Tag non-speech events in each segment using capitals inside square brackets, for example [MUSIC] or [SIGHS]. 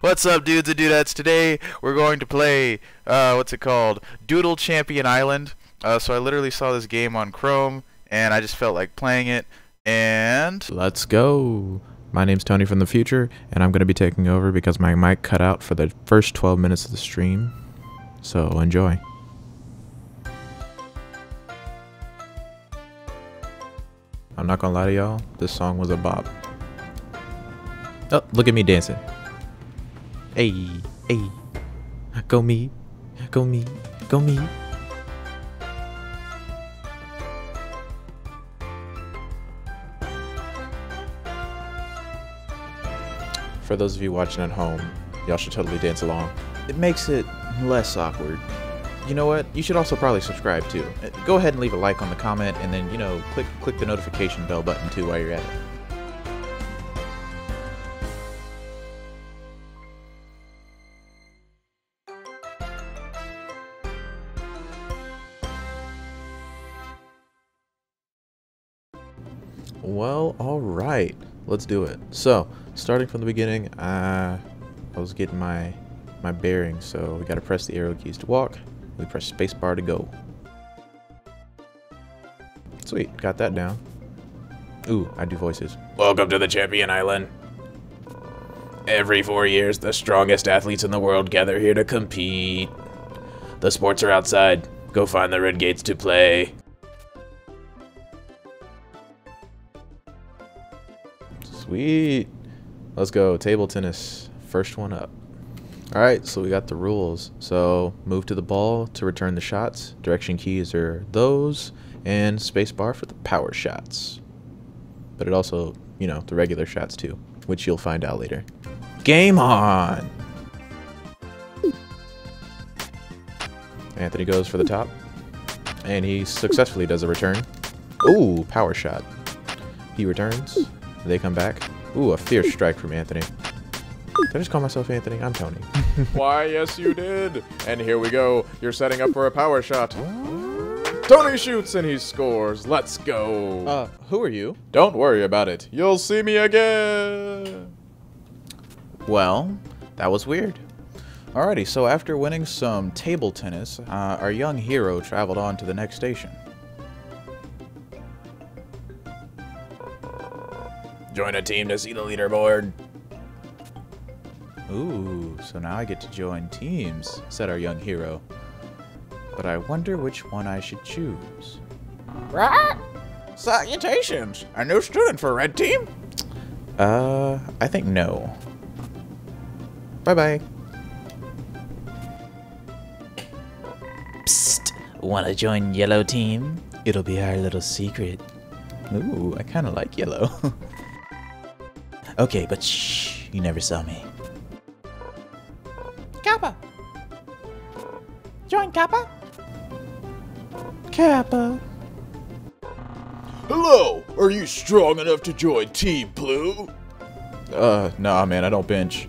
What's up, dudes and dudettes? Today we're going to play, uh, what's it called? Doodle Champion Island. Uh, so I literally saw this game on Chrome, and I just felt like playing it, and... Let's go. My name's Toni from the future, and I'm going to be taking over because my mic cut out for the first 12 minutes of the stream. So enjoy. I'm not gonna lie to y'all, this song was a bop. Oh, look at me dancing. Hey, hey. Go me, go me, go me. For those of you watching at home, y'all should totally dance along. It makes it less awkward. You know what? You should also probably subscribe too. Go ahead and leave a like on the comment and then, you know, click click the notification bell button too while you're at it. Well, all right. Let's do it. So, starting from the beginning, uh, I was getting my my bearings. So we got to press the arrow keys to walk. We press spacebar to go. Sweet, got that down. Ooh, I do voices. Welcome to the Champion Island. Every four years, the strongest athletes in the world gather here to compete. The sports are outside. Go find the red gates to play. Sweet. Let's go. Table tennis. First one up. All right, so we got the rules. So move to the ball to return the shots. Direction keys are those, and spacebar for the power shots. But it also, you know, the regular shots too, which you'll find out later. Game on! Anthony goes for the top, and he successfully does a return. Ooh, power shot. He returns. They come back. Ooh, a fierce strike from Anthony. Did I just call myself Anthony? I'm Toni. [LAUGHS] Why, yes, you did. And here we go. You're setting up for a power shot. Toni shoots and he scores. Let's go. Uh, who are you? Don't worry about it. You'll see me again. Well, that was weird. Alrighty, so after winning some table tennis, uh, our young hero traveled on to the next station. Join a team to see the leaderboard. Ooh, so now I get to join teams, said our young hero. But I wonder which one I should choose. Right? Salutations! A new student for Red Team? Uh, I think no. Bye bye. Psst, wanna join yellow team? It'll be our little secret. Ooh, I kind of like yellow. [LAUGHS] Okay, but shh, you never saw me. Kappa. Join Kappa. Kappa. Hello. Are you strong enough to join Team Blue? Uh, nah, man, I don't bench.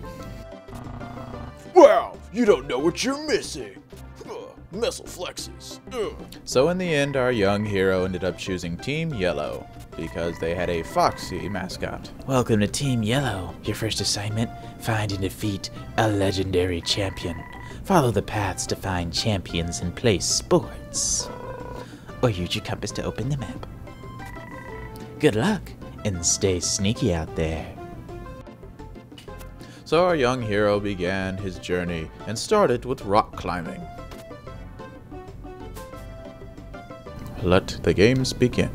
Wow. You don't know what you're missing. Ugh, Muscle flexes. Ugh. So in the end, our young hero ended up choosing Team Yellow because they had a foxy mascot. Welcome to Team Yellow. Your first assignment find and defeat a legendary champion. Follow the paths to find champions and play sports. Or use your compass to open the map. Good luck and stay sneaky out there. So our young hero began his journey and started with rock climbing. Let the games begin.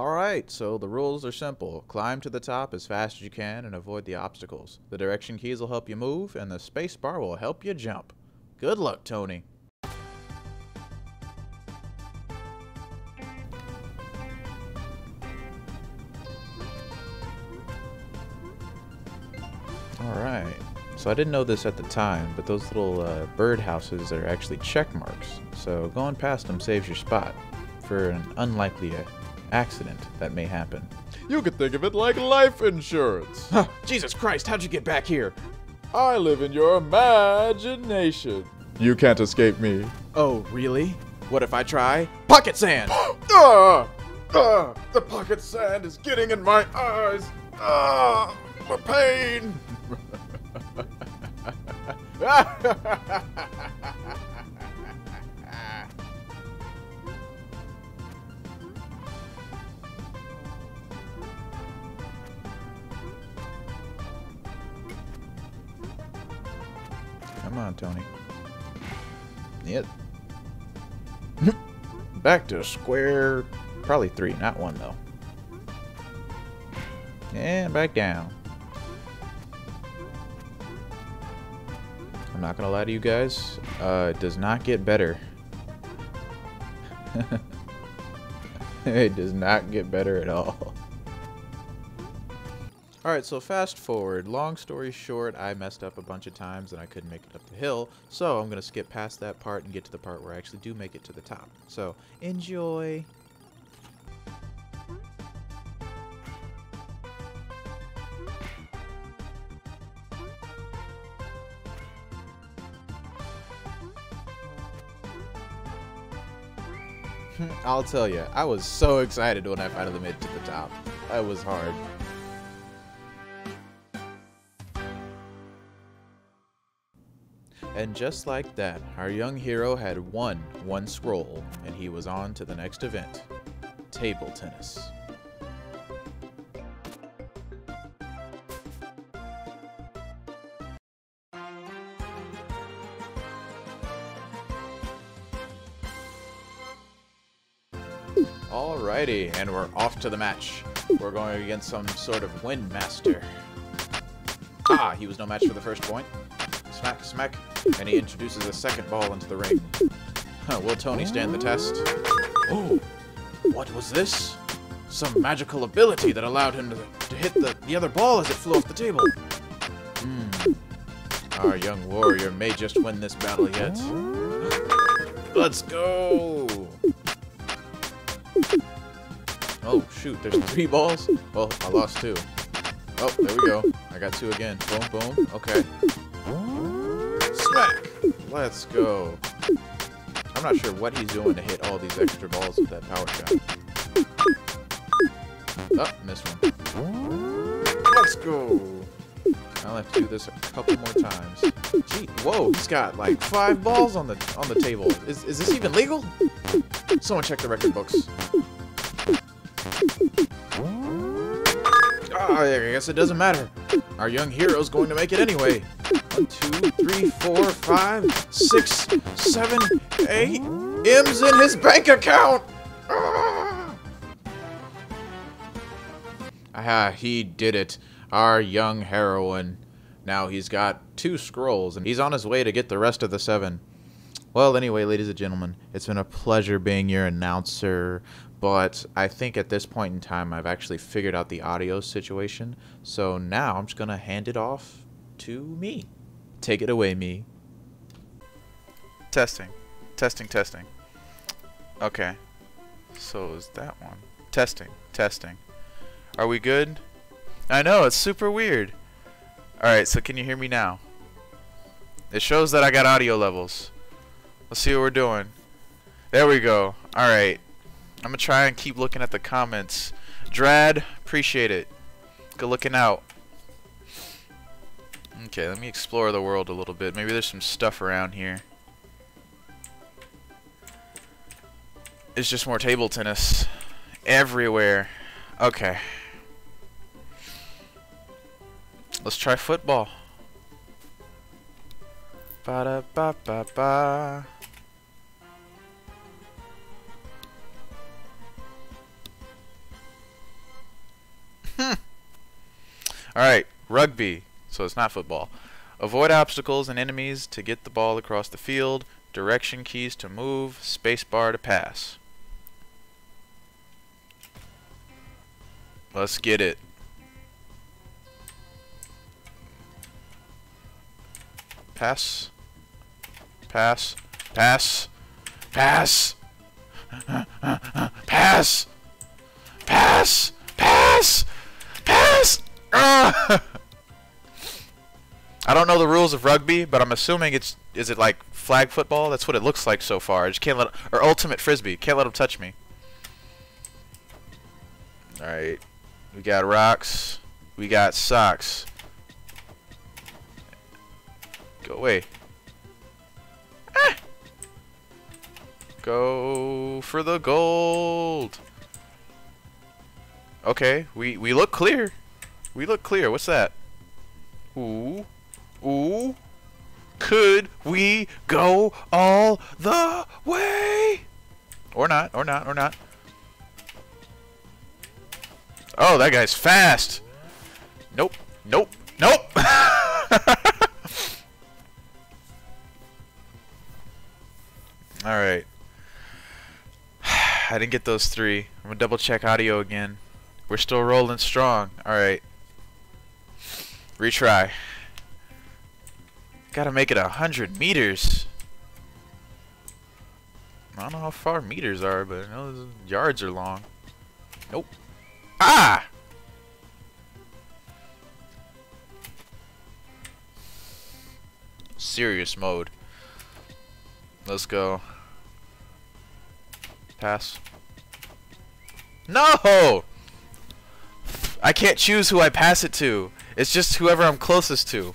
Alright, so the rules are simple. Climb to the top as fast as you can and avoid the obstacles. The direction keys will help you move, and the spacebar will help you jump. Good luck, Toni. Alright. So I didn't know this at the time, but those little uh, bird houses are actually check marks. So going past them saves your spot for an unlikely accident that may happen. You could think of it like life insurance. Huh, Jesus Christ, how'd you get back here? I live in your imagination. You can't escape me. Oh, really? What if I try pocket sand? [GASPS] Ah! Ah! The pocket sand is getting in my eyes. Ah! The pain. [LAUGHS] [LAUGHS] Come on, Toni. Yep. [LAUGHS] Back to square. Probably three, not one though. And back down. I'm not gonna lie to you guys. Uh, it does not get better. [LAUGHS] it does not get better at all. Alright, so fast forward. Long story short, I messed up a bunch of times and I couldn't make it up the hill. So I'm going to skip past that part and get to the part where I actually do make it to the top. So enjoy. [LAUGHS] I'll tell you, I was so excited when I finally made it to the top. That was hard. And just like that, our young hero had won one scroll, and he was on to the next event table tennis. Alrighty, and we're off to the match. We're going against some sort of wind master. Ah, he was no match for the first point. Smack, smack, and he introduces a second ball into the ring. Huh, will Toni stand the test? Oh, what was this? Some magical ability that allowed him to, to hit the, the other ball as it flew off the table. Hmm. Our young warrior may just win this battle yet. Let's go! Oh, shoot, there's three balls? Well, I lost two. Oh, there we go. I got two again. Boom, boom. Okay. Let's go. I'm not sure what he's doing to hit all these extra balls with that power shot. Oh, missed one. Let's go! I'll have to do this a couple more times. Gee, whoa, he's got like five balls on the on the table. Is, is this even legal? Someone check the record books. Ah, I guess it doesn't matter. Our young hero's going to make it anyway. Two, three, four, five, six, seven, eight. M's in his bank account. Ah, Ah, he did it. Our young heroine. Now he's got two scrolls, and he's on his way to get the rest of the seven. Well, anyway, ladies and gentlemen, it's been a pleasure being your announcer, but I think at this point in time I've actually figured out the audio situation, so now I'm just going to hand it off to me. Take it away, me. Testing. Testing, testing. Okay. So is that one. Testing, testing. Are we good? I know, it's super weird. Alright, so can you hear me now? It shows that I got audio levels. Let's see what we're doing. There we go. Alright. I'm going to try and keep looking at the comments. Drad, appreciate it. Good looking out. Okay, let me explore the world a little bit. Maybe there's some stuff around here. It's just more table tennis. Everywhere. Okay. Let's try football. Ba da ba ba hmm. ba. Alright, rugby. So it's not football. Avoid obstacles and enemies to get the ball across the field. Direction keys to move. Spacebar to pass. Let's get it. Pass. Pass. Pass. Pass. [LAUGHS] Pass. Pass. Pass. Pass. Ah! [LAUGHS] I don't know the rules of rugby, but I'm assuming it's is it like flag football? That's what it looks like so far. I just can't let or ultimate frisbee. Can't let him touch me. All right, we got rocks. We got socks. Go away. Ah! Go for the gold. Okay, we we look clear. We look clear. What's that? Ooh. Ooh. Could we go all the way? Or not, or not, or not. Oh, that guy's fast. Nope, nope, nope. [LAUGHS] Alright. [SIGHS] I didn't get those three. I'm gonna double check audio again. We're still rolling strong. Alright. Retry. Gotta make it a hundred meters. I don't know how far meters are, but I know yards are long. Nope. Ah! Serious mode. Let's go. Pass. No! I can't choose who I pass it to. It's just whoever I'm closest to.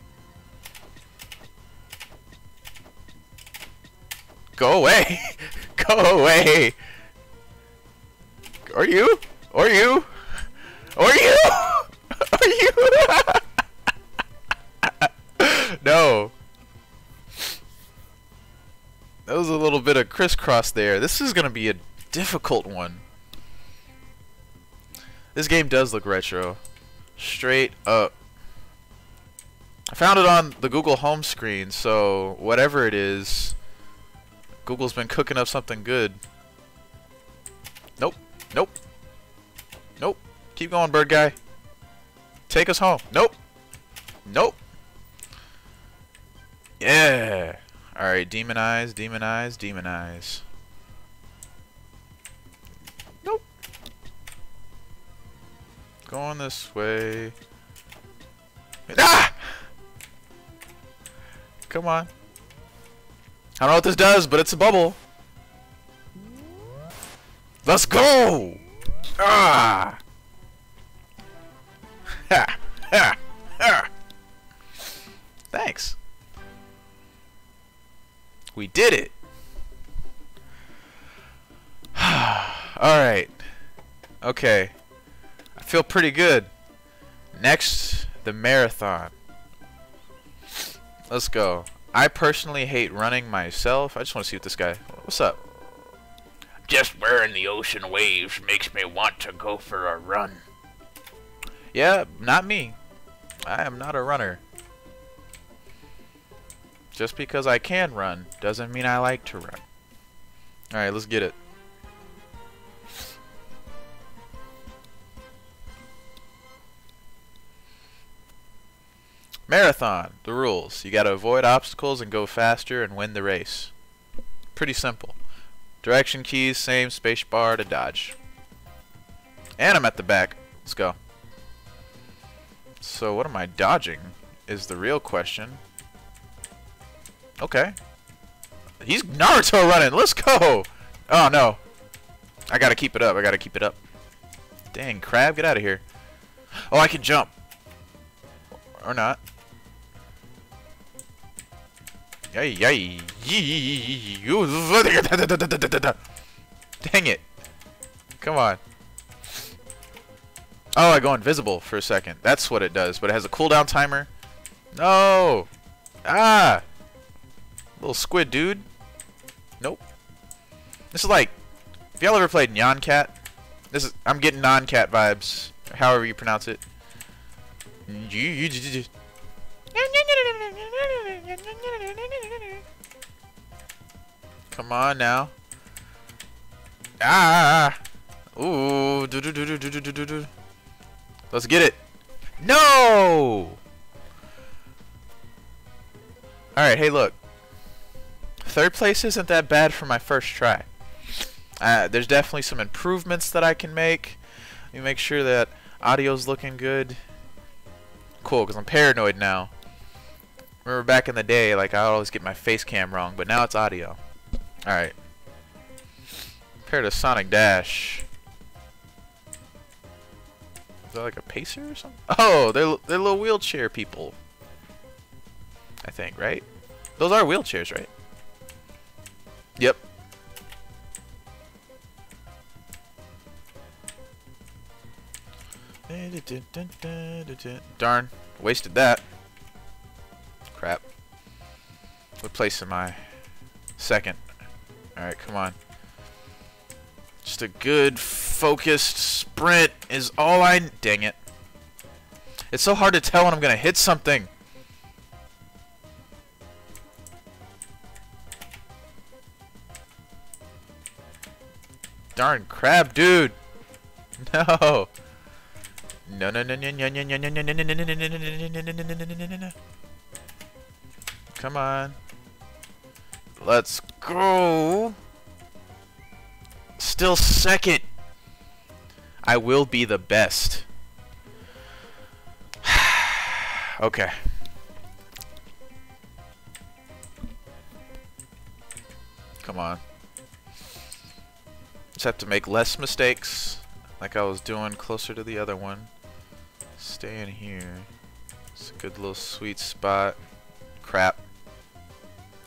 Go away! [LAUGHS] Go away! Are you? Are you? Are you? [LAUGHS] Are you? [LAUGHS] no. That was a little bit of crisscross there. This is going to be a difficult one. This game does look retro. Straight up. I found it on the Google home screen, so whatever it is, Google's been cooking up something good. Nope. Nope. Nope. Keep going, bird guy. Take us home. Nope. Nope. Yeah. Alright, demonize, demonize, demonize. Nope. Going this way. Ah! Come on. I don't know what this does, but it's a bubble. Let's go! Ah! Ha! Ha! Ha! Thanks. We did it! [SIGHS] Alright. Okay. I feel pretty good. Next, the marathon. Let's go. I personally hate running myself. I just want to see what this guy... What's up? Just wearing the ocean waves makes me want to go for a run. Yeah, not me. I am not a runner. Just because I can run doesn't mean I like to run. Alright, let's get it. Marathon, the rules. You gotta avoid obstacles and go faster and win the race. Pretty simple. Direction keys, same space bar to dodge. And I'm at the back. Let's go. So what am I dodging is the real question. Okay. He's Naruto running. Let's go. Oh, no. I gotta keep it up. I gotta keep it up. Dang, crab, get out of here. Oh, I can jump. Or not. Yay, yay. Dang it. Come on. Oh, I go invisible for a second. That's what it does. But it has a cooldown timer. No. Ah. Little squid dude. Nope. This is like, if y'all ever played Nyan Cat, this is, I'm getting non-cat vibes. However you pronounce it. Come on now. Ah! Ooh! Do do do do do do do do. Let's get it. No! Alright, hey look. Third place isn't that bad for my first try. Uh, there's definitely some improvements that I can make. Let me make sure that audio's looking good. Cool, because I'm paranoid now. Remember back in the day, like I always get my face cam wrong, but now it's audio. Alright. Compared to Sonic Dash. Is that like a pacer or something? Oh, they're, they're little wheelchair people. I think, right? Those are wheelchairs, right? Yep. Darn, wasted that. What place am I? Second. Alright, come on. Just a good, focused sprint is all I... Dang it. It's so hard to tell when I'm going to hit something. Darn crab, dude. No. No, no, no, no, no, no, no, no, no, no, no, no, no, no, no, no, no, no, no, Come on. Let's go. Still second. I will be the best. [SIGHS] okay. Come on. Just have to make less mistakes like I was doing closer to the other one. Stay in here. It's a good little sweet spot. Crap.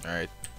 Alright,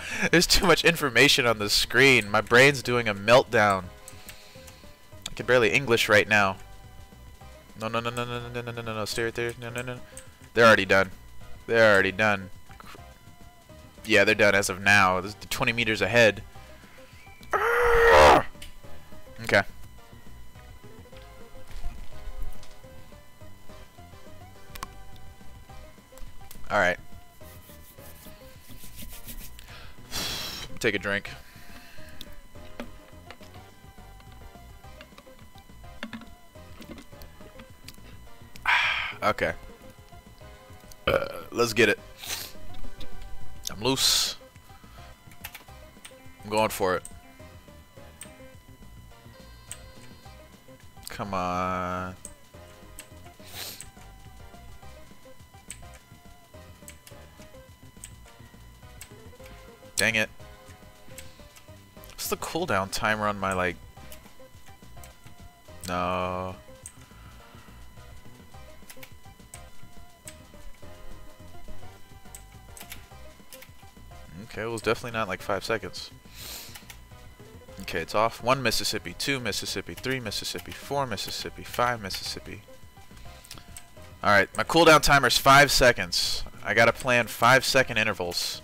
[LAUGHS] There's too much information on the screen. My brain's doing a meltdown. I can barely English right now. No, no, no, no, no, no, no, no, no, no, stay right there. No, no, no. They're already done. They're already done. Yeah, they're done as of now. This is 20 meters ahead. [SIGHS] Okay. Alright. Take a drink. [SIGHS] okay. Uh, let's get it. I'm loose. I'm going for it. Come on. Dang it. The cooldown timer on my, like... No... Okay, it was definitely not like five seconds. Okay, it's off. One Mississippi, two Mississippi, three Mississippi, four Mississippi, five Mississippi. Alright, my cooldown timer is five seconds. I gotta plan five second intervals.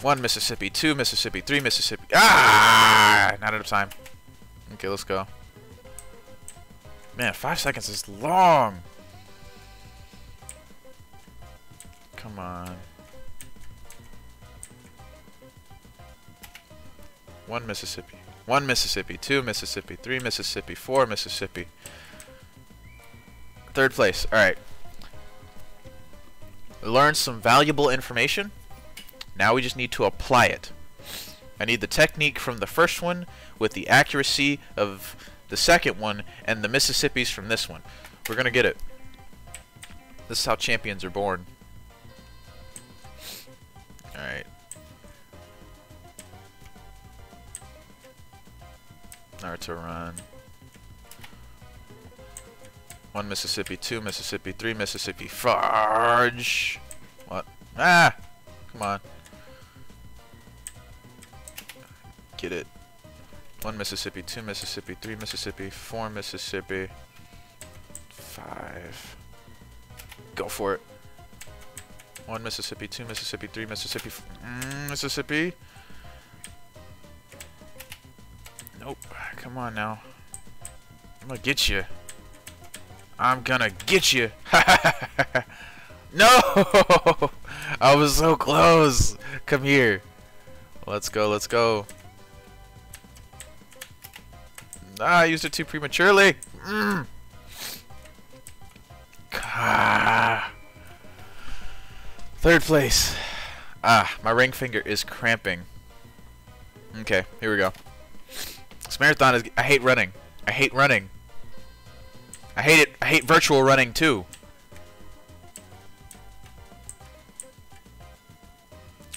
One Mississippi, two Mississippi, three Mississippi. Ah! Not enough time. Okay, let's go. Man, five seconds is long. Come on. One Mississippi. One Mississippi, two Mississippi, three Mississippi, four Mississippi. Third place. Alright. Learn some valuable information. Now we just need to apply it. I need the technique from the first one with the accuracy of the second one and the Mississippis from this one. We're going to get it. This is how champions are born. Alright. Naruto run. One Mississippi, two Mississippi, three Mississippi. Farge! What? Ah! Come on. Get it. One Mississippi, two Mississippi, three Mississippi, four Mississippi, five. Go for it. One Mississippi, two Mississippi, three Mississippi, mm, Mississippi. Nope. Come on now. I'm gonna get you. I'm gonna get you. no! [LAUGHS] I was so close. Come here. Let's go, let's go. Ah, I used it too prematurely. Mm. Third place. Ah, my ring finger is cramping. Okay, here we go. This marathon is. I hate running. I hate running. I hate it. I hate virtual running too.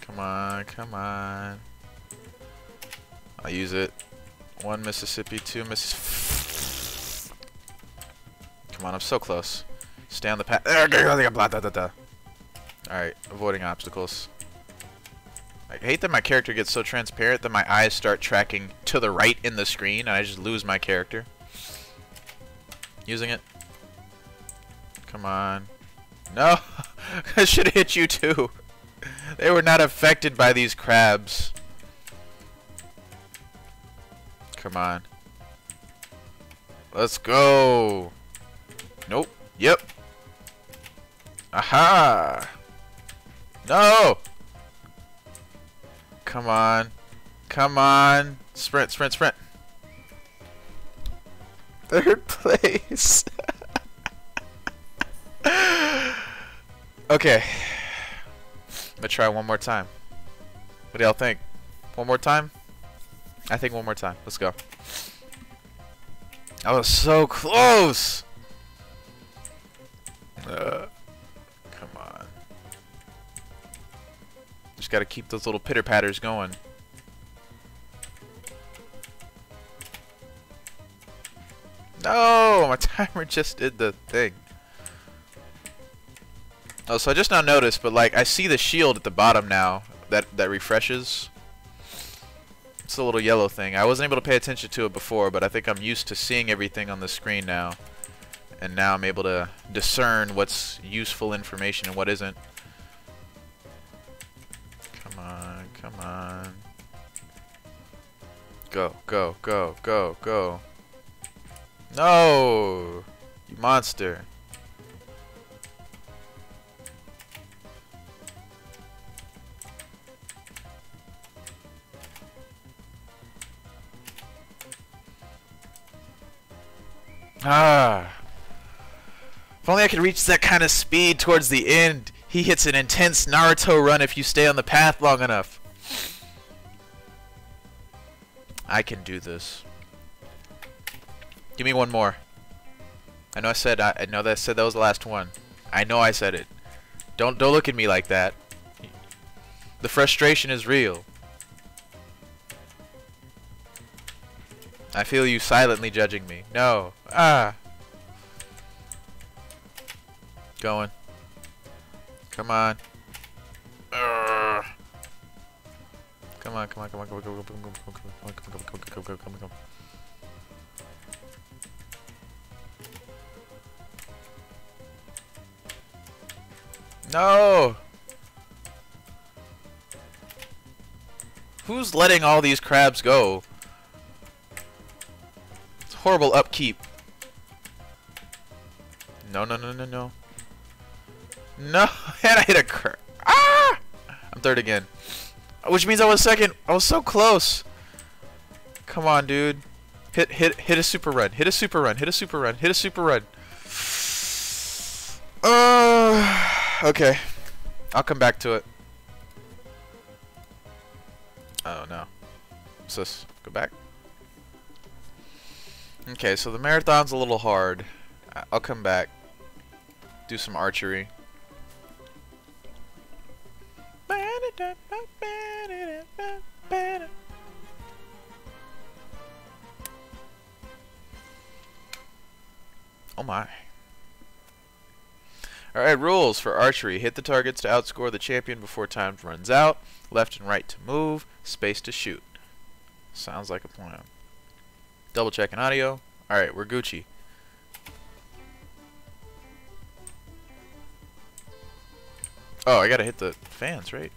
Come on, come on. I'll use it. One Mississippi, two Miss. Come on, I'm so close. Stay on the path. Alright, avoiding obstacles. I hate that my character gets so transparent that my eyes start tracking to the right in the screen and I just lose my character. Using it. Come on. No! [LAUGHS] I should hit you too. They were not affected by these crabs. Come on. Let's go. Nope. Yep. Aha! No! Come on. Come on. Sprint, sprint, sprint. Third place. [LAUGHS] okay. I'm gonna try one more time. What do y'all think? One more time? I think one more time. Let's go. I was so close! Uh, come on. Just gotta keep those little pitter patters going. No! My [LAUGHS] timer just did the thing. Oh, so I just now noticed, but like I see the shield at the bottom now that that refreshes. A little yellow thing. I wasn't able to pay attention to it before, but I think I'm used to seeing everything on the screen now. And now I'm able to discern what's useful information and what isn't. Come on, come on. Go, go, go, go, go. No! You monster. Ah. If only I could reach that kind of speed towards the end. He hits an intense Naruto run if you stay on the path long enough. I can do this. Give me one more. I know I said I, I know that I said that was the last one. I know I said it. Don't don't look at me like that. The frustration is real. I feel you silently judging me. No. Ah. Going. Come on. Urgh. Come on, come on, come on, come on, come on, come on, come on, come on, come on, come on, come on, come on, come on, come on. No! Who's letting all these crabs go? Horrible upkeep. No, no, no, no, no. No! [LAUGHS] And I hit a crab. Ah! I'm third again. Which means I was second. I was so close. Come on, dude. Hit, hit, hit a super run. Hit a super run. Hit a super run. Hit a super run. Uh, okay. I'll come back to it. Oh, no. What's this? Go back. Okay, so the marathon's a little hard. I'll come back. Do some archery. Oh my. Alright, rules for archery. Hit the targets to outscore the champion before time runs out. Left and right to move. Space to shoot. Sounds like a plan. Double checking audio. Alright, we're Gucci. Oh, I gotta hit the fans, right?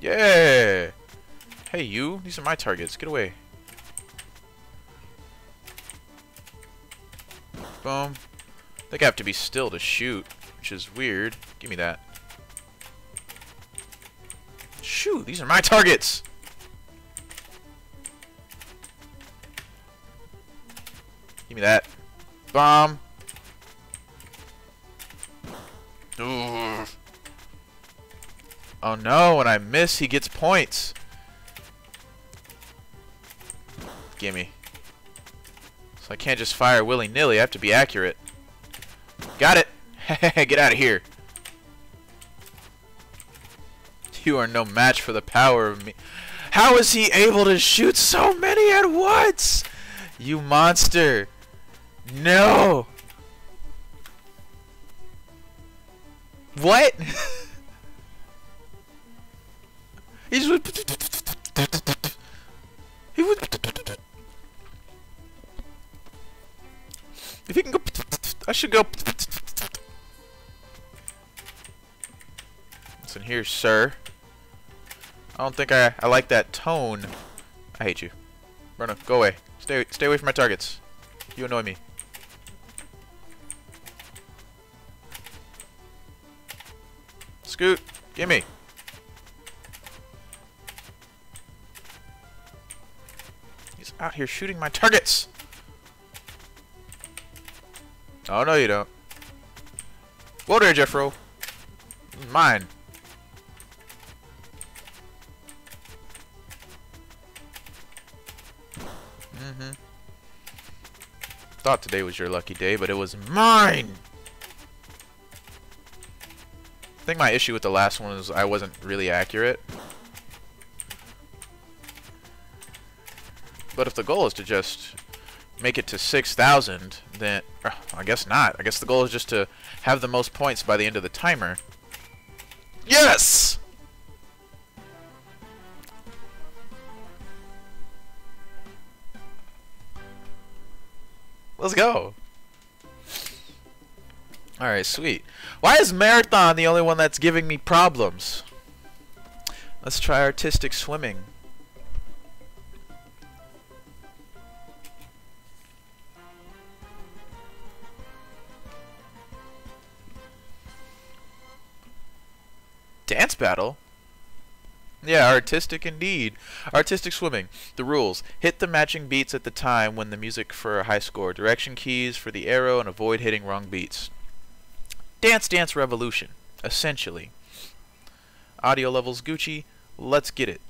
Yeah! Hey, you. These are my targets. Get away. Boom. They have to be still to shoot, which is weird. Give me that. These are my targets! Give me that. Bomb. Oh no, when I miss, he gets points. Gimme. So I can't just fire willy-nilly, I have to be accurate. Got it! [LAUGHS] Get out of here. You are no match for the power of me. How is he able to shoot so many at once? You monster. No. What? He's [LAUGHS] he would [LAUGHS] [LAUGHS] if he can go I should go Listen here, sir. I don't think I I like that tone. I hate you. Bruno, go away. Stay stay away from my targets. You annoy me. Scoot, gimme. He's out here shooting my targets. Oh no, you don't. Whoa there, Jeffro. Mine. Mm-hmm. Thought today was your lucky day, but it was mine! I think my issue with the last one was I wasn't really accurate. But if the goal is to just make it to 6,000, then... Uh, I guess not. I guess the goal is just to have the most points by the end of the timer. Yes! Let's go. Alright, sweet. Why is Marathon the only one that's giving me problems? Let's try artistic swimming. Dance battle? Yeah, artistic indeed. Artistic swimming. The rules. Hit the matching beats at the time when the music for a high score. Direction keys for the arrow and avoid hitting wrong beats. Dance Dance Revolution. Essentially. Audio levels Gucci. Let's get it.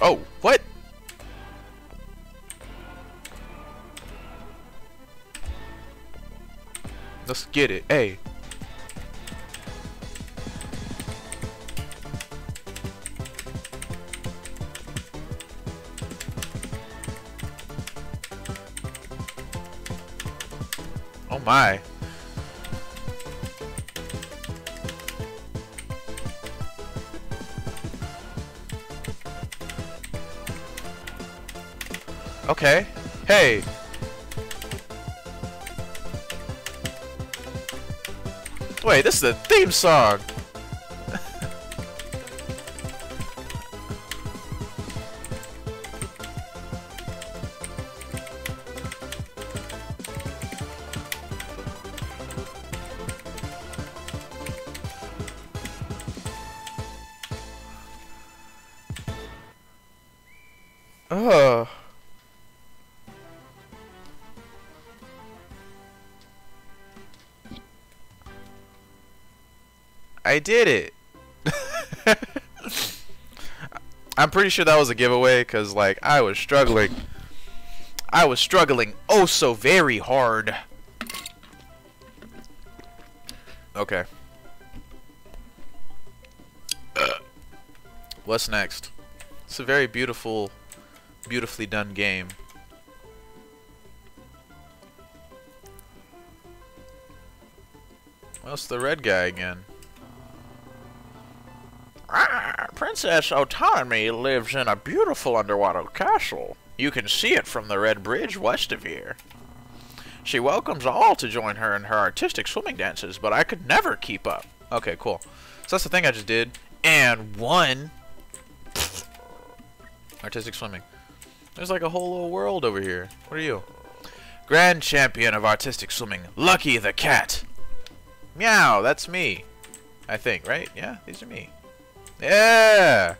Oh, what? Let's get it. Hey. Oh, my. Okay. Hey. Wait, this is the theme song. Ugh. I did it. [LAUGHS] I'm pretty sure that was a giveaway because, like, I was struggling. I was struggling oh so very hard. Okay. What's next? It's a very beautiful, beautifully done game. That's the red guy again. Ah, Princess Otohime lives in a beautiful underwater castle. You can see it from the Red Bridge west of here. She welcomes all to join her in her artistic swimming dances, but I could never keep up. Okay, cool. So that's the thing I just did. And one. Artistic swimming. There's like a whole little world over here. What are you? Grand Champion of Artistic Swimming, Lucky the Cat. Meow, that's me. I think, right? Yeah, these are me. Yeah!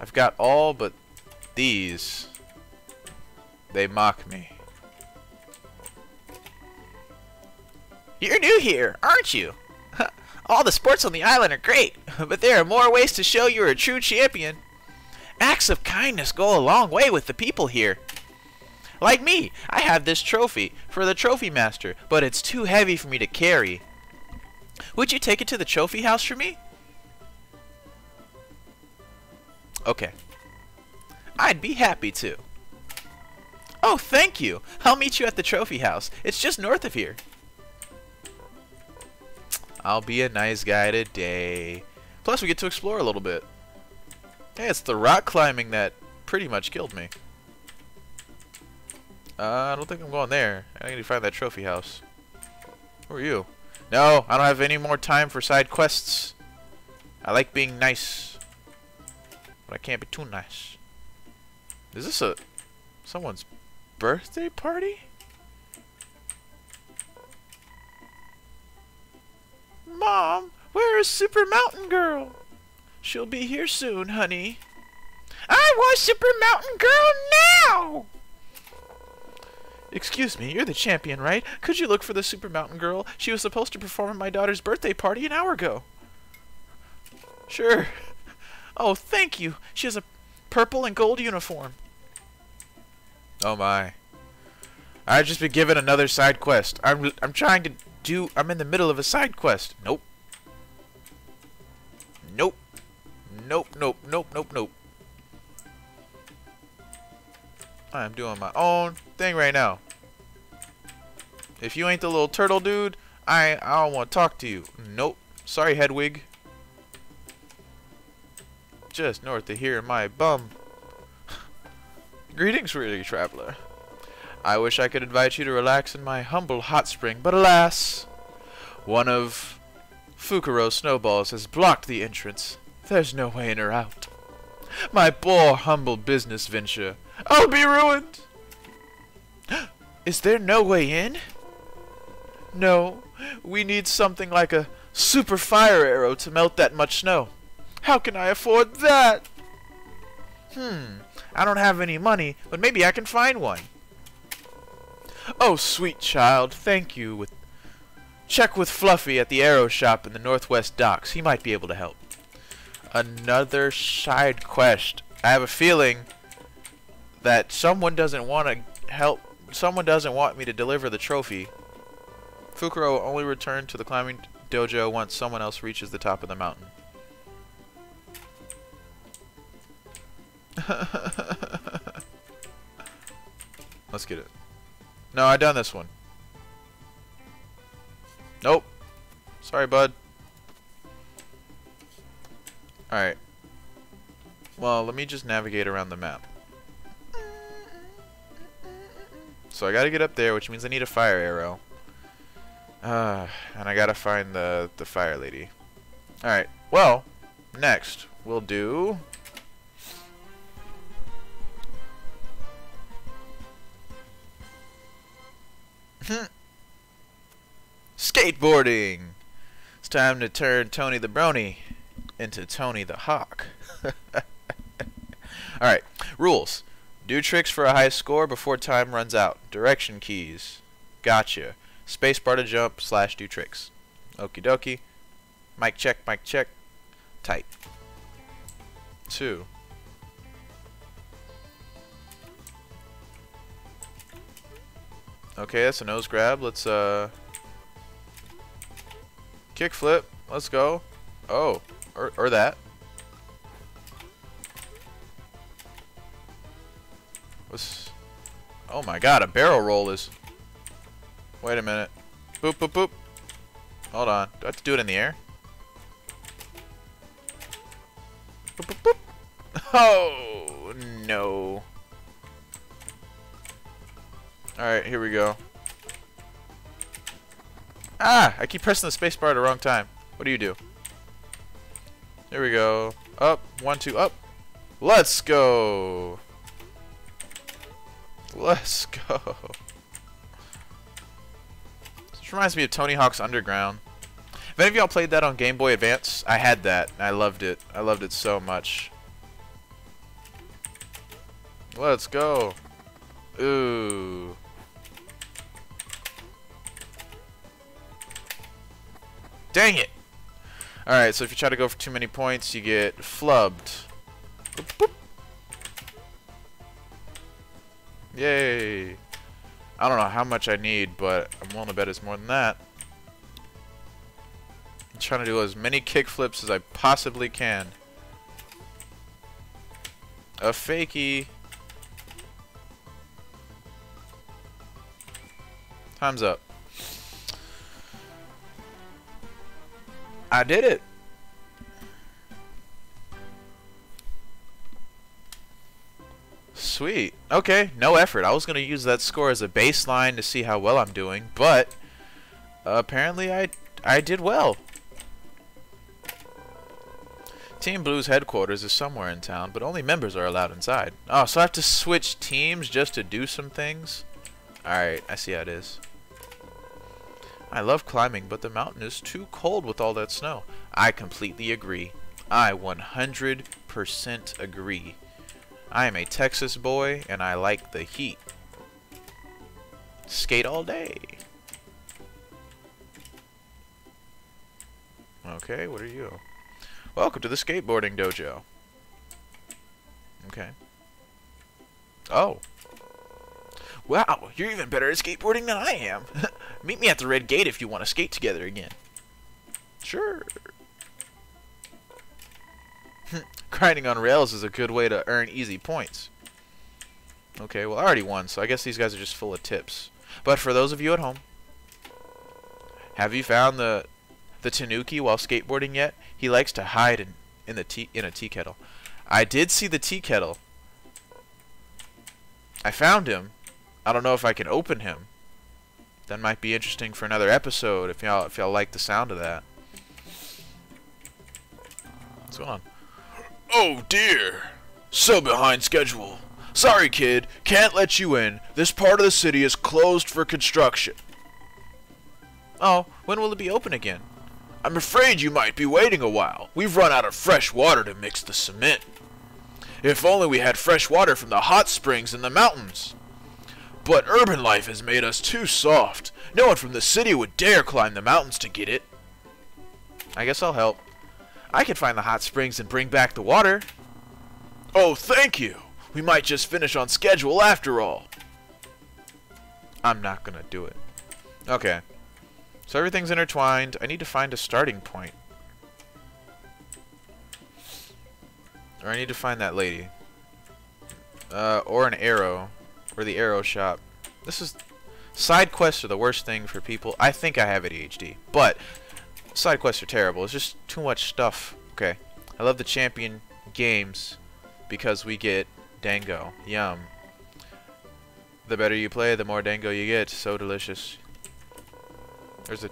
I've got all but these. They mock me. You're new here, aren't you? [LAUGHS] All the sports on the island are great, [LAUGHS] but there are more ways to show you're a true champion. Acts of kindness go a long way with the people here. Like me, I have this trophy for the trophy master, but it's too heavy for me to carry. Would you take it to the trophy house for me? Okay. I'd be happy to. Oh, thank you. I'll meet you at the trophy house. It's just north of here. I'll be a nice guy today. Plus, we get to explore a little bit. Hey, it's the rock climbing that pretty much killed me. Uh, I don't think I'm going there. I need to find that trophy house. Who are you? No, I don't have any more time for side quests. I like being nice. But I can't be too nice. Is this a... someone's birthday party? Mom, where is Super Mountain Girl? She'll be here soon, honey. I want Super Mountain Girl now! Excuse me, you're the champion, right? Could you look for the Super Mountain Girl? She was supposed to perform at my daughter's birthday party an hour ago. Sure. Oh, thank you. She has a purple and gold uniform. Oh my. I've just been given another side quest. I'm I'm trying to do I'm in the middle of a side quest. Nope. Nope. Nope, nope, nope, nope, nope. I'm doing my own thing right now. If you ain't the little turtle dude, I I don't want to talk to you. Nope. Sorry, Hedwig. Just north of here, my bum. [LAUGHS] Greetings, weary traveler. I wish I could invite you to relax in my humble hot spring, but alas, one of Fukuro's snowballs has blocked the entrance. There's no way in or out. My poor humble business venture. I'll be ruined. [GASPS] Is there no way in? No. We need something like a super fire arrow to melt that much snow. How can I afford that? Hmm. I don't have any money, but maybe I can find one. Oh, sweet child, thank you. With Check with Fluffy at the arrow shop in the Northwest Docks. He might be able to help. Another side quest. I have a feeling that someone doesn't want to help. Someone doesn't want me to deliver the trophy. Fukuro will only return to the climbing dojo once someone else reaches the top of the mountain. [LAUGHS] Let's get it. No, I done this one. Nope. Sorry, bud. Alright. Well, let me just navigate around the map. So I gotta get up there, which means I need a fire arrow. Uh, [SIGHS] and I gotta find the, the fire lady. Alright, well, next we'll do... [LAUGHS] Skateboarding! It's time to turn Toni the Brony into Tony the Hawk. [LAUGHS] Alright, rules. Do tricks for a high score before time runs out. Direction keys. Gotcha. Spacebar to jump slash do tricks. Okie dokie. Mic check, mic check. Tight. Two. Okay, that's a nose grab. Let's, uh... Kick flip. Let's go. Oh. Or, or that. What's... Oh my god, a barrel roll is... Wait a minute. Boop, boop, boop. Hold on. Do I have to do it in the air? Boop, boop, boop. [LAUGHS] Oh, no. Alright, here we go. Ah! I keep pressing the spacebar at the wrong time. What do you do? There we go. Up. One, two, up. Let's go. Let's [LAUGHS] go. This reminds me of Tony Hawk's Underground. If any of y'all played that on Game Boy Advance, I had that. I loved it. I loved it so much. Let's go. Ooh. Dang it! Alright, so if you try to go for too many points, you get flubbed. Boop, boop. Yay! I don't know how much I need, but I'm willing to bet it's more than that. I'm trying to do as many kickflips as I possibly can. A fakie. Time's up. I did it. Sweet. Okay, no effort. I was going to use that score as a baseline to see how well I'm doing, but apparently I I did well. Team Blue's headquarters is somewhere in town, but only members are allowed inside. Oh, so I have to switch teams just to do some things? Alright, I see how it is. I love climbing, but the mountain is too cold with all that snow. I completely agree. I 100% agree. I am a Texas boy, and I like the heat. Skate all day. Okay, what are you? Welcome to the skateboarding dojo. Okay. Oh. Wow, you're even better at skateboarding than I am. [LAUGHS] Meet me at the red gate if you want to skate together again. Sure. [LAUGHS] Grinding on rails is a good way to earn easy points. Okay, well I already won, so I guess these guys are just full of tips. But for those of you at home, have you found the the Tanuki while skateboarding yet? He likes to hide in, in the tea in a tea kettle. I did see the tea kettle. I found him. I don't know if I can open him. That might be interesting for another episode if y'all if y'all like the sound of that. What's going on? Oh dear. So behind schedule. Sorry kid, can't let you in. This part of the city is closed for construction. Oh, when will it be open again? I'm afraid you might be waiting a while. We've run out of fresh water to mix the cement. If only we had fresh water from the hot springs in the mountains. But urban life has made us too soft. No one from the city would dare climb the mountains to get it. I guess I'll help. I can find the hot springs and bring back the water. Oh, thank you. We might just finish on schedule after all. I'm not gonna do it. Okay. So everything's intertwined. I need to find a starting point. Or I need to find that lady. Uh, or an arrow. Or the arrow shop. This is... Side quests are the worst thing for people. I think I have ADHD. But, side quests are terrible. It's just too much stuff. Okay. I love the champion games because we get dango. Yum. The better you play, the more dango you get. So delicious. There's a...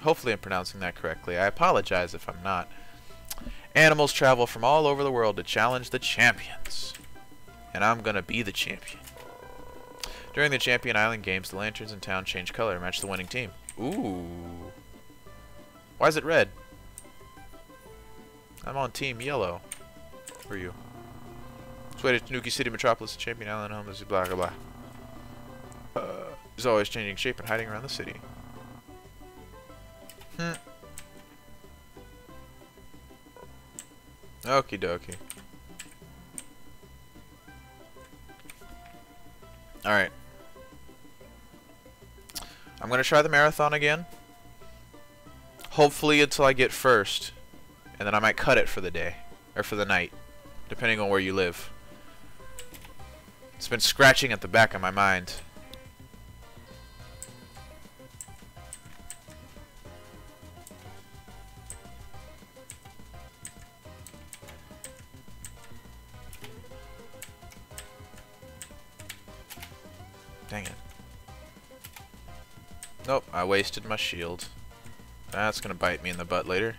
Hopefully I'm pronouncing that correctly. I apologize if I'm not. Animals travel from all over the world to challenge the champions. And I'm gonna be the champion. During the Champion Island games, the lanterns in town change color, match the winning team. Ooh. Why is it red? I'm on team yellow. For you? Sway to Tanuki City Metropolis, Champion Island home is blah blah blah. Uh, is always changing shape and hiding around the city. Hmm. Okie dokie. Alright. I'm going to try the marathon again. Hopefully until I get first. And then I might cut it for the day. Or for the night. Depending on where you live. It's been scratching at the back of my mind. Nope, I wasted my shield. That's gonna bite me in the butt later.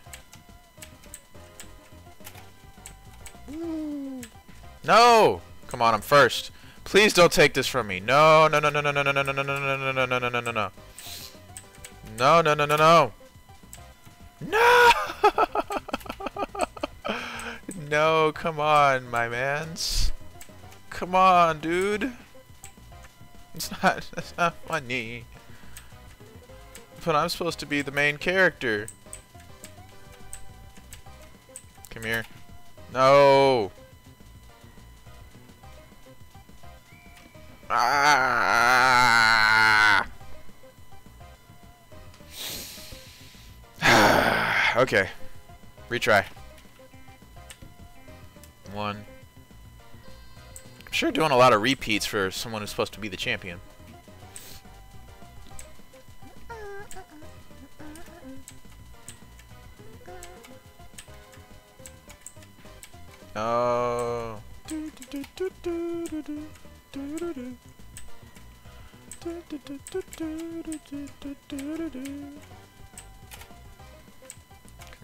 No! Come on, I'm first. Please don't take this from me. No, no, no, no, no, no, no, no, no, no, no, no, no, no, no, no, no, no. No, no, no, no, no. No! no, come on, my mans. Come on, dude. It's not, that's not funny. But I'm supposed to be the main character. Come here. No! Ah! [SIGHS] okay. Retry. One. I'm sure doing a lot of repeats for someone who's supposed to be the champion. Oh. Come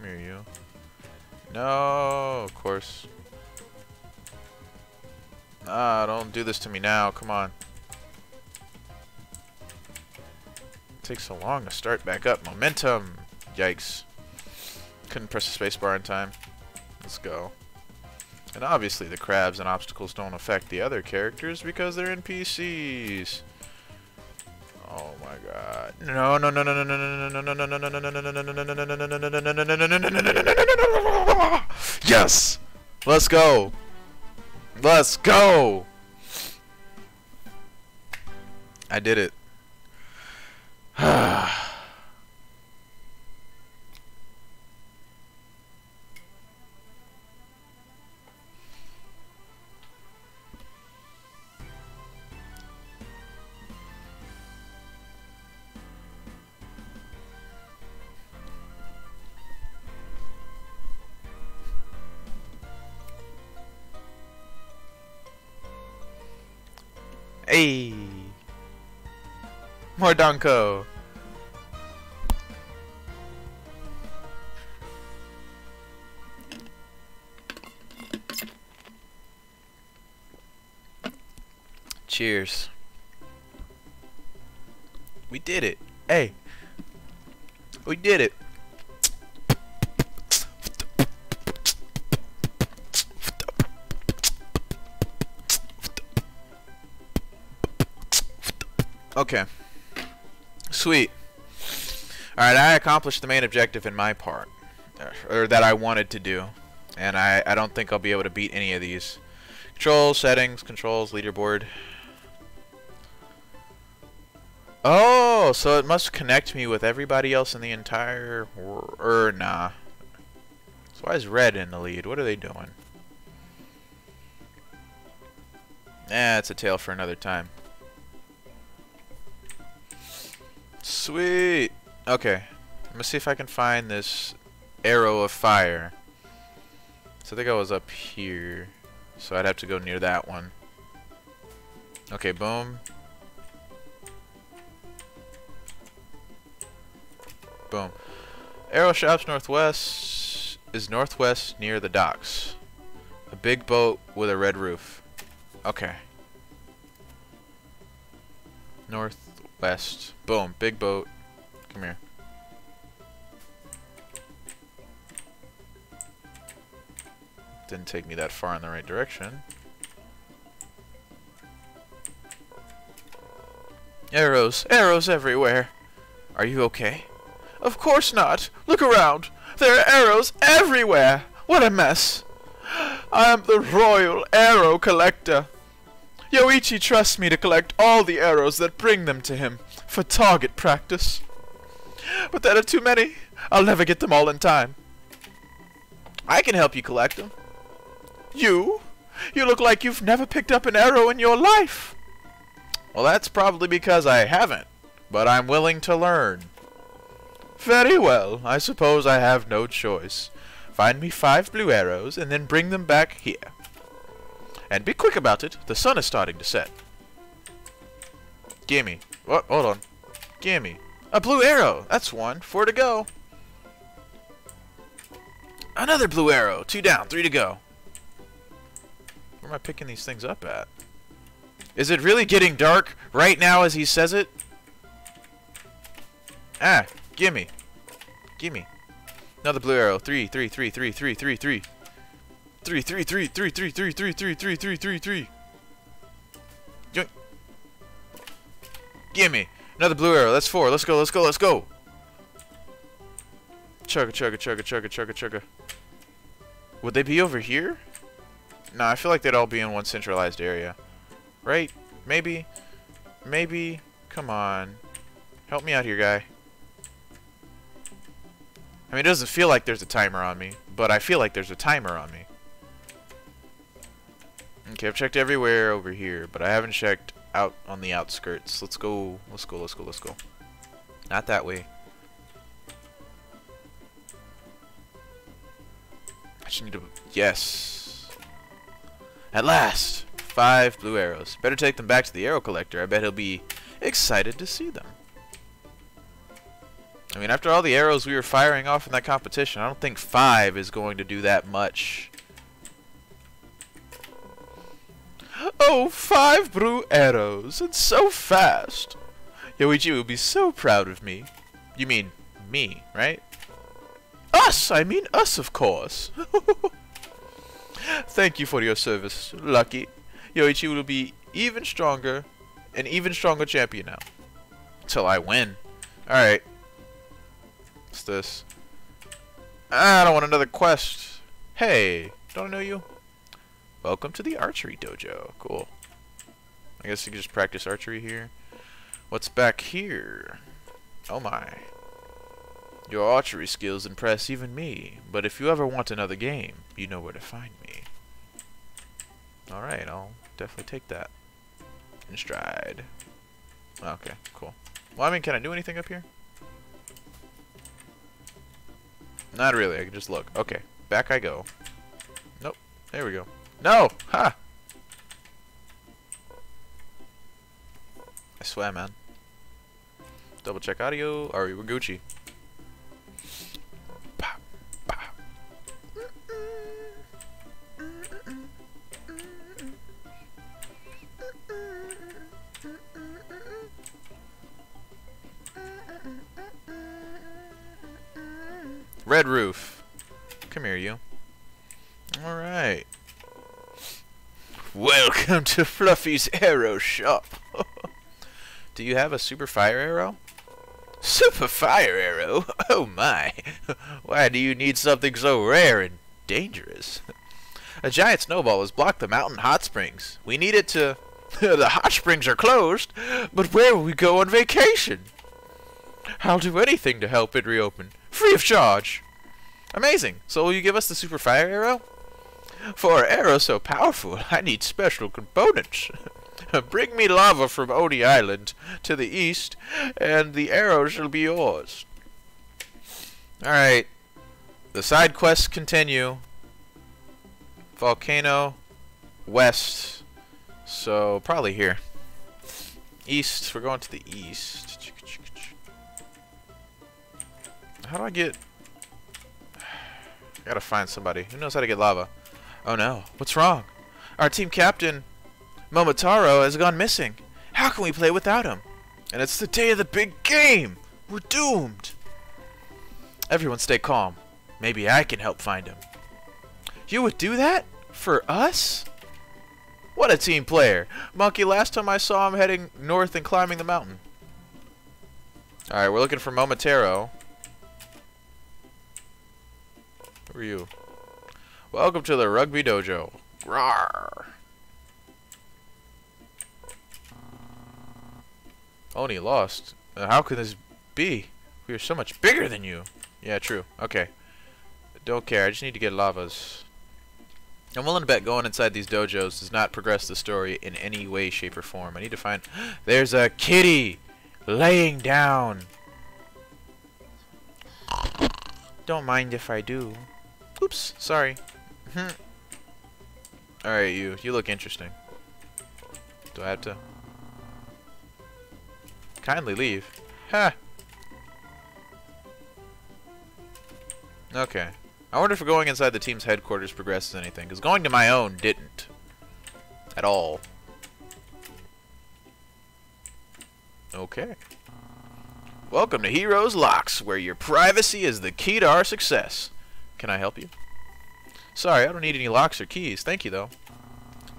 here, you. No, of course. Ah, don't do this to me now. Come on. It takes so long to start back up. Momentum. Yikes. Couldn't press the spacebar in time. Let's go. And obviously the crabs and obstacles don't affect the other characters because they're NPCs. Oh my god. No no no no no no no no no no no no no no no no no no Yes! Let's go! Let's go! I did it. Hey! More dango! Cheers. We did it. Hey. We did it. Okay. Sweet. Alright, I accomplished the main objective in my part. Or that I wanted to do. And I, I don't think I'll be able to beat any of these. Controls, settings, controls, leaderboard. Oh, so it must connect me with everybody else in the entire... Er, nah. So why is red in the lead? What are they doing? Eh, it's a tale for another time. Sweet! Okay. Let me see if I can find this arrow of fire. So I think I was up here. So I'd have to go near that one. Okay, boom. Boom. Arrow shops northwest is northwest near the docks. A big boat with a red roof. Okay. Northwest. Boom. Big boat. Come here. Didn't take me that far in the right direction. Arrows. Arrows everywhere. Are you okay? Of course not. Look around. There are arrows everywhere. What a mess. [GASPS] I am the Royal Arrow Collector. Yoichi trusts me to collect all the arrows that bring them to him for target practice. But there are too many. I'll never get them all in time. I can help you collect them. You? You look like you've never picked up an arrow in your life. Well, that's probably because I haven't, but I'm willing to learn. Very well, I suppose I have no choice. Find me five blue arrows, and then bring them back here. And be quick about it, the sun is starting to set. Gimme. What? Hold on. Gimme. A blue arrow. That's one. Four to go. Another blue arrow. Two down. Three to go. Where am I picking these things up at? Is it really getting dark right now as he says it? Ah, gimme. Gimme. Another blue arrow. Three, three, three, three, three, three, three. Three, three, three, three, three, three, three, three, three, three, three, three. Yoink. Gimme. Another blue arrow. That's four. Let's go, let's go, let's go. Chugga, chugga, chugga, chugga, chugga, chugga. Would they be over here? No, I feel like they'd all be in one centralized area. Right? Maybe? Maybe? Come on. Help me out here, guy. I mean, it doesn't feel like there's a timer on me, but I feel like there's a timer on me. Okay, I've checked everywhere over here, but I haven't checked out on the outskirts. Let's go, let's go, let's go, let's go. Not that way. I just need to... Yes. At last! Five blue arrows. Better take them back to the arrow collector. I bet he'll be excited to see them. I mean, after all the arrows we were firing off in that competition, I don't think five is going to do that much. Oh, five blue arrows, and so fast. Yoichi will be so proud of me. You mean me, right? Us! I mean us, of course. [LAUGHS] Thank you for your service, Lucky. Yoichi will be even stronger, an even stronger champion now. Till I win. Alright. What's this? I don't want another quest. Hey, don't I know you? Welcome to the archery dojo. Cool. I guess you can just practice archery here. What's back here? Oh my. Your archery skills impress even me, but if you ever want another game, you know where to find me. Alright, I'll definitely take that. In stride. Okay, cool. Well, I mean, can I do anything up here? Not really, I can just look. Okay, back I go. Nope, there we go. No! Ha! I swear, man. Double check audio. Are we Gucci? Red roof. Come here, you. Alright. Welcome to Fluffy's Arrow Shop. [LAUGHS] Do you have a super fire arrow? Super fire arrow? [LAUGHS] Oh my. [LAUGHS] Why do you need something so rare and dangerous? A giant snowball has blocked the mountain hot springs. We need it to... the hot springs are closed, but where will we go on vacation? I'll do anything to help it reopen. Free of charge. Amazing. So will you give us the super fire arrow? For an arrow so powerful, I need special components. [LAUGHS] Bring me lava from Oni Island to the east, and the arrow shall be yours. Alright. The side quests continue. Volcano. West. So, probably here. East. We're going to the east. How do I get... I [SIGHS] gotta find somebody. Who knows how to get lava? Oh no. What's wrong? Our team captain, Momotaro, has gone missing. How can we play without him? And it's the day of the big game! We're doomed! Everyone stay calm. Maybe I can help find him. You would do that? For us? What a team player! Monkey, last time I saw him heading north and climbing the mountain. Alright, we're looking for Momotaro. Who are you? Welcome to the Rugby Dojo. Rawr. Lost. Uh, how could this be? We are so much bigger than you. Yeah, true. Okay. Don't care. I just need to get lavas. I'm willing to bet going inside these dojos does not progress the story in any way, shape, or form. I need to find... [GASPS] There's a kitty! Laying down! Don't mind if I do. Oops, sorry. Mm-hmm. Alright, you. You look interesting. Do I have to... Kindly leave. Ha! Okay. I wonder if going inside the team's headquarters progresses anything, because going to my own didn't. At all. Okay. Welcome to Heroes Locks, where your privacy is the key to our success. Can I help you? Sorry, I don't need any locks or keys. Thank you, though.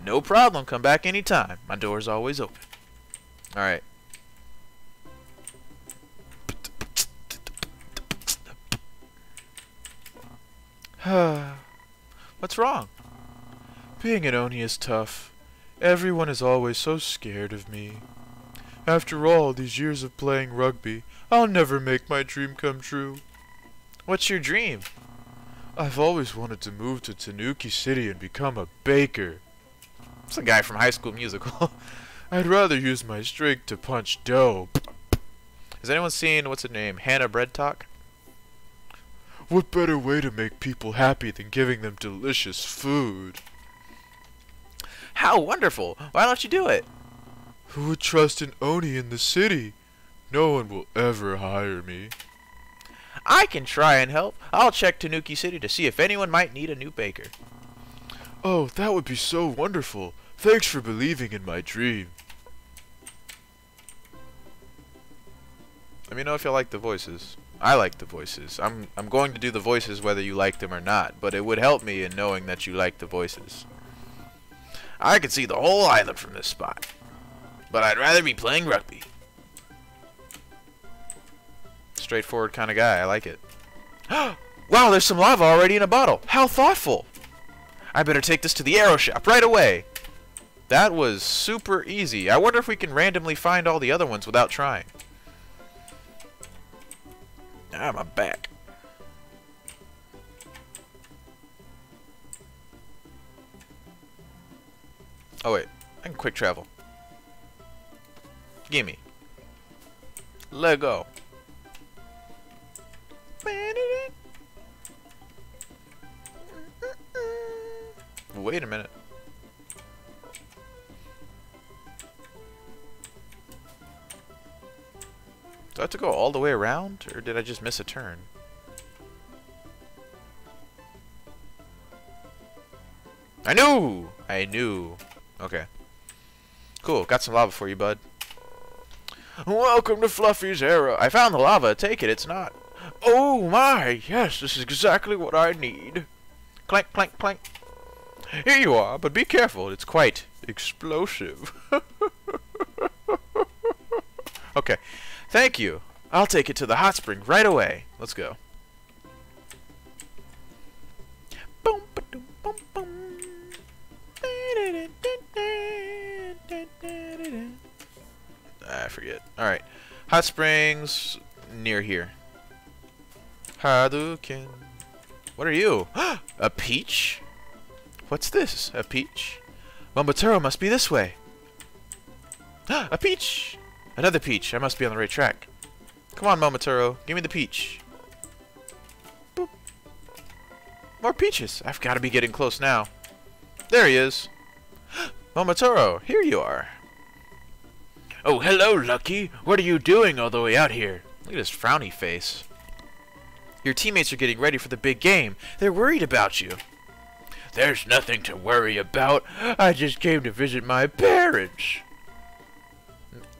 No problem. Come back anytime. My door's always open. Alright. [SIGHS] What's wrong? Being an Oni is tough. Everyone is always so scared of me. After all these years of playing rugby, I'll never make my dream come true. What's your dream? I've always wanted to move to Tanuki City and become a baker. It's a guy from High School Musical. [LAUGHS] I'd rather use my strength to punch dough. Has anyone seen, what's her name, Hannah Bread Talk? What better way to make people happy than giving them delicious food? How wonderful! Why don't you do it? Who would trust an Oni in the city? No one will ever hire me. I can try and help. I'll check Tanuki City to see if anyone might need a new baker. Oh, that would be so wonderful. Thanks for believing in my dream. Let me know if you like the voices. I like the voices. I'm I'm going to do the voices whether you like them or not, but it would help me in knowing that you like the voices. I can see the whole island from this spot. But I'd rather be playing rugby. Straightforward kind of guy. I like it. [GASPS] wow, there's some lava already in a bottle. How thoughtful. I better take this to the arrow shop right away. That was super easy. I wonder if we can randomly find all the other ones without trying. Ah, my back. Oh wait, I can quick travel. Gimme. Let go. Wait a minute. Do I have to go all the way around, or did I just miss a turn? I knew! I knew. Okay. Cool, got some lava for you, bud. Welcome to Fluffy's Arrow. I found the lava. Take it, it's not. Oh my, yes, this is exactly what I need. Clank, clank, clank. Here you are, but be careful, it's quite explosive. [LAUGHS] okay, thank you. I'll take it to the hot spring right away. Let's go. I ah, forget. Alright. Hot springs near here. Hadouken. What are you? [GASPS] a peach? What's this? A peach? Momotaro must be this way. [GASPS] a peach! Another peach. I must be on the right track. Come on, Momotaro. Give me the peach. Boop. More peaches. I've got to be getting close now. There he is. [GASPS] Momotaro, here you are. Oh, hello, Lucky. What are you doing all the way out here? Look at his frowny face. Your teammates are getting ready for the big game. They're worried about you. There's nothing to worry about. I just came to visit my parents.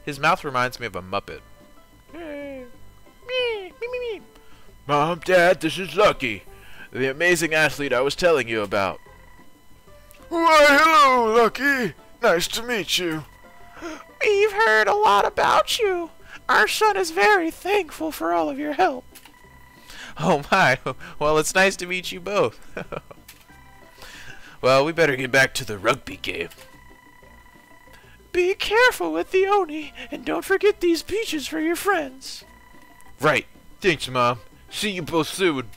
His mouth reminds me of a Muppet. Mom, Dad, this is Lucky, the amazing athlete I was telling you about. Why, hello, Lucky. Nice to meet you. We've heard a lot about you. Our son is very thankful for all of your help. [LAUGHS] Oh my, well it's nice to meet you both. [LAUGHS] well, we better get back to the rugby game. Be careful with the Oni, and don't forget these peaches for your friends. Right. Thanks, Mom. See you both soon.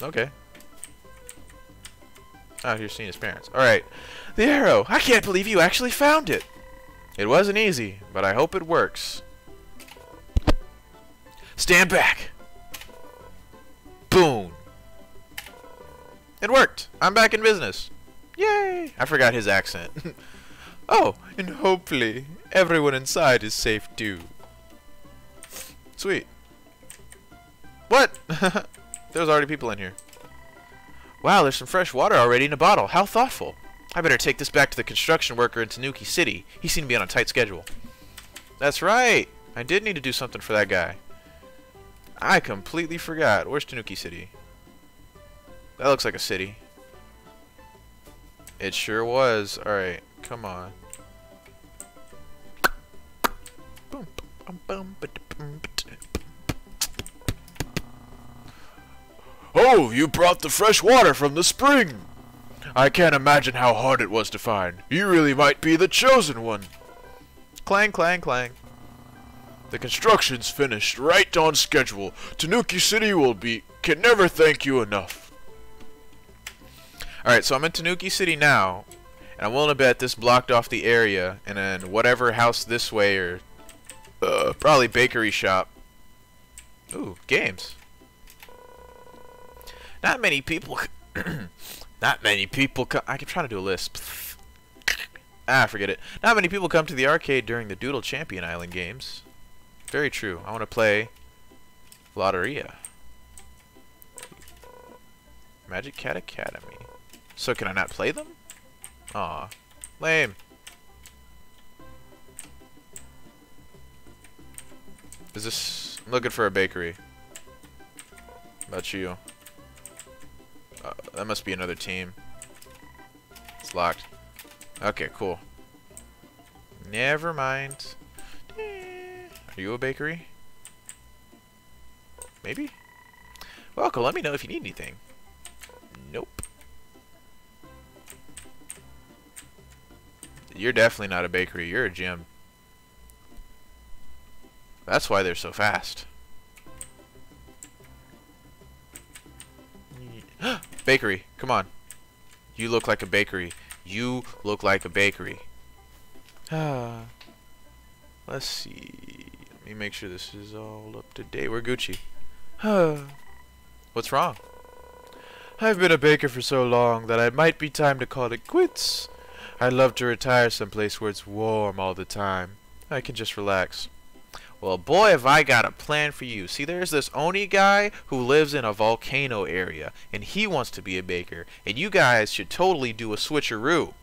Okay. Oh, you're seeing his parents. Alright. The arrow! I can't believe you actually found it! It wasn't easy, but I hope it works. Stand back! Boom! It worked! I'm back in business! Yay! I forgot his accent. [LAUGHS] Oh, and hopefully everyone inside is safe too. Sweet. What? [LAUGHS] There's already people in here. Wow, there's some fresh water already in a bottle. How thoughtful. I better take this back to the construction worker in Tanuki City. He seemed to be on a tight schedule. That's right. I did need to do something for that guy. I completely forgot. Where's Tanuki City? That looks like a city. It sure was. Alright, come on. Oh, you brought the fresh water from the spring! I can't imagine how hard it was to find. You really might be the chosen one. Clang, clang, clang. The construction's finished right on schedule. Tanuki City will be can never thank you enough. Alright, so I'm in Tanuki City now, and I'm willing to bet this blocked off the area, and then whatever house this way, or uh, probably bakery shop. Ooh, games. Not many people. [CLEARS THROAT] not many people. I keep trying to do a list. ah, forget it. Not many people come to the arcade during the Doodle Champion Island games. Very true. I want to play Lotteria. Magic Cat Academy. So can I not play them? Aw. Lame. Is this... I'm looking for a bakery. about you? Uh, that must be another team. It's locked. Okay, cool. Never mind. Are you a bakery? Maybe? Welcome, let me know if you need anything. Nope. You're definitely not a bakery, you're a gym. That's why they're so fast. [GASPS] bakery, come on. You look like a bakery. You look like a bakery. Ah. [SIGHS] Let's see. Me make sure this is all up to date. We're Gucci. [SIGHS] What's wrong? I've been a baker for so long that it might be time to call it quits. I'd love to retire someplace where it's warm all the time. I can just relax. Well, boy, have I got a plan for you. See, there's this Oni guy who lives in a volcano area, and he wants to be a baker, and you guys should totally do a switcheroo.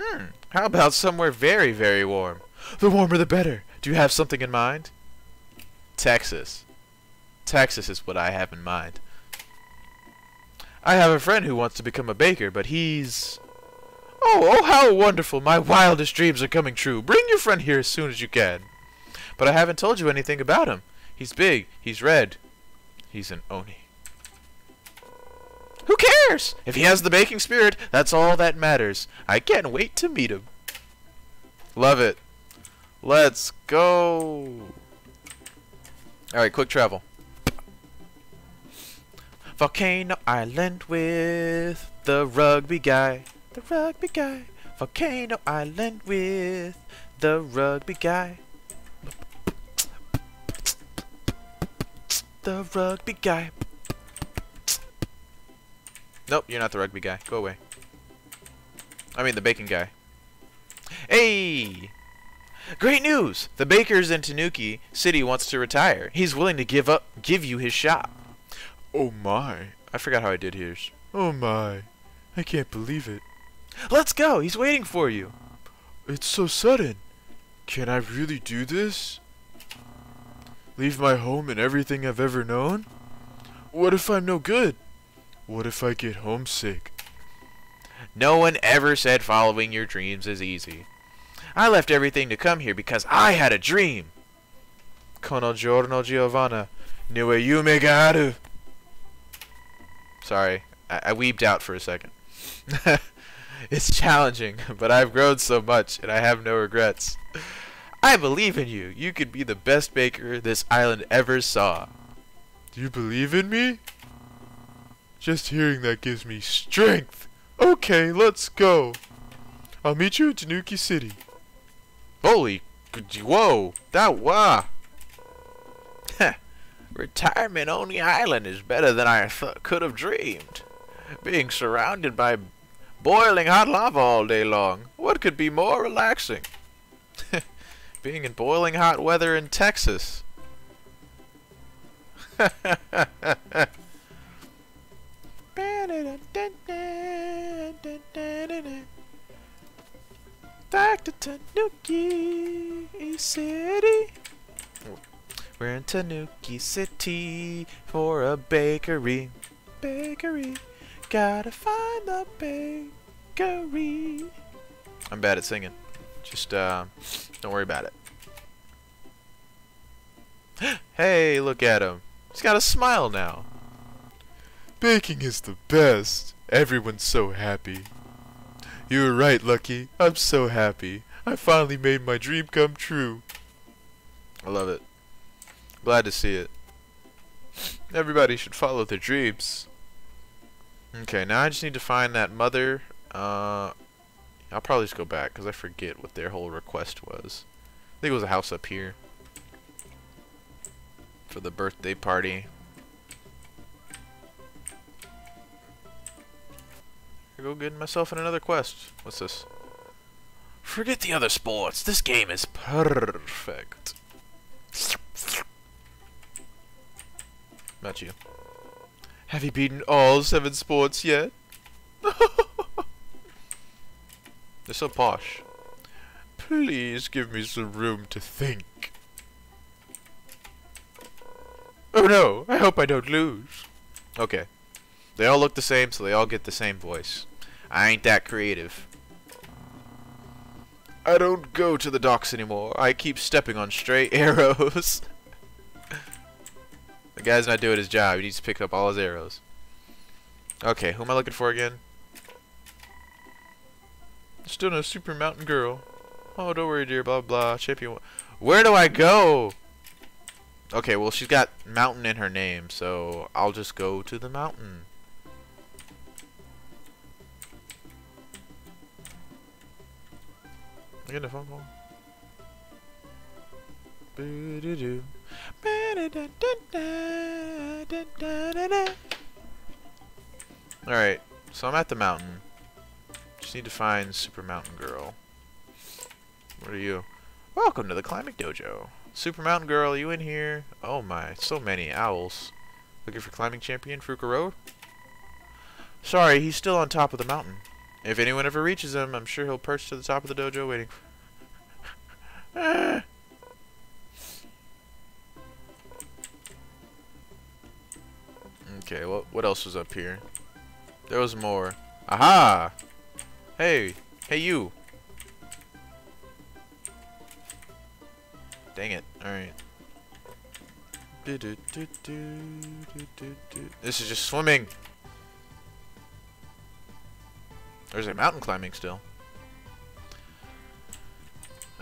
Hmm, how about somewhere very, very warm? The warmer the better. Do you have something in mind? Texas. Texas is what I have in mind. I have a friend who wants to become a baker, but he's... Oh, oh, how wonderful! My wildest dreams are coming true. Bring your friend here as soon as you can. But I haven't told you anything about him. He's big. He's red. He's an Oni. Who cares? If he has the baking spirit, that's all that matters. I can't wait to meet him. Love it. Let's go. Alright, quick travel. Volcano Island with the rugby guy. The rugby guy. Volcano Island with the rugby guy. The rugby guy. Nope, you're not the rugby guy. Go away. I mean the bacon guy. Hey! Great news! The baker's in Tanuki City wants to retire. He's willing to give up give you his shop. Oh my. I forgot how I did his. Oh my. I can't believe it. Let's go! He's waiting for you. It's so sudden. Can I really do this? Leave my home and everything I've ever known? What if I'm no good? What if I get homesick? No one ever said following your dreams is easy. I left everything to come here because I had a dream. Con il Giorno Giovanna, niwe yume ga Sorry, I, I weeped out for a second. [LAUGHS] it's challenging, [LAUGHS] but I've grown so much and I have no regrets. I believe in you. You could be the best baker this island ever saw. Do you believe in me? Just hearing that gives me strength. Okay, let's go. I'll meet you at Tanuki City. Holy, whoa, that wah. Retirement on the island is better than I could have dreamed. Being surrounded by Boiling hot lava all day long. What could be more relaxing? Being in boiling hot weather in Texas. [LAUGHS] Back to Tanuki City. We're in Tanuki City for a bakery. Bakery. Gotta find the bakery. I'm bad at singing. Just, uh, don't worry about it. [GASPS] hey, look at him. He's got a smile now. Baking is the best. Everyone's so happy. You were right, Lucky. I'm so happy. I finally made my dream come true. I love it. Glad to see it. Everybody should follow their dreams. Okay, now I just need to find that mother. Uh, I'll probably just go back because I forget what their whole request was. I think it was a house up here for the birthday party. I go getting myself in another quest. What's this? Forget the other sports. This game is perfect. Not you. Have you beaten all seven sports yet? [LAUGHS] They're so posh. Please give me some room to think. Oh no, I hope I don't lose. Okay. They all look the same, so they all get the same voice. I ain't that creative. I don't go to the docks anymore. I keep stepping on stray [LAUGHS] arrows. the guy's not doing his job. He needs to pick up all his arrows. Okay, who am I looking for again? Still no super mountain girl. Oh, don't worry, dear. Blah blah. Champion. Where do I go? Okay, well she's got mountain in her name, so I'll just go to the mountain. I get a phone call. Alright, so I'm at the mountain. Just need to find Super Mountain Girl. What are you? Welcome to the Climbing Dojo. Super Mountain Girl, you in here? Oh my, so many owls. Looking for climbing champion Fukuro? Sorry, he's still on top of the mountain. If anyone ever reaches him, I'm sure he'll perch to the top of the dojo waiting for... Okay, what what else was up here? There was more. Aha! Hey, hey you. Dang it. Alright. This is just swimming. There's a mountain climbing still.